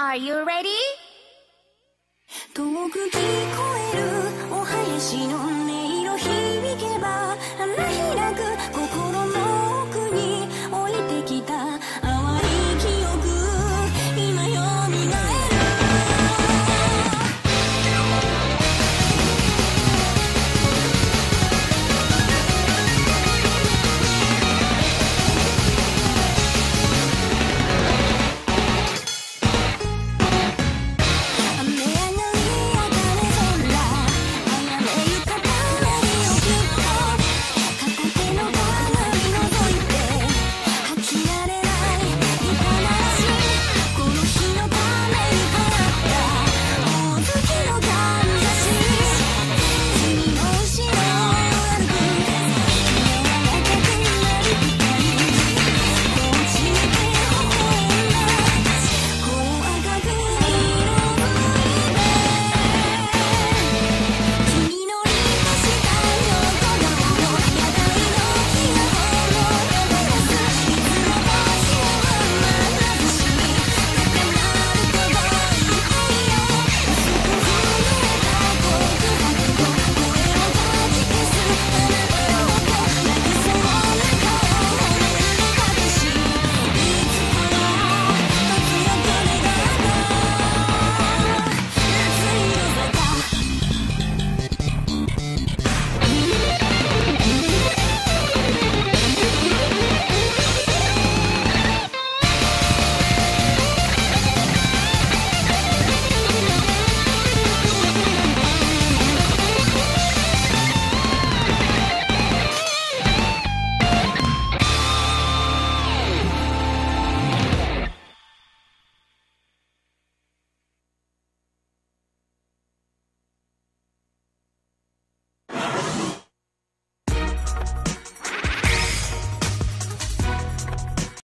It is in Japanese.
Are you ready? 遠く聞こえるお囃子の音